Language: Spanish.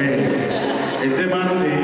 Eh, el tema de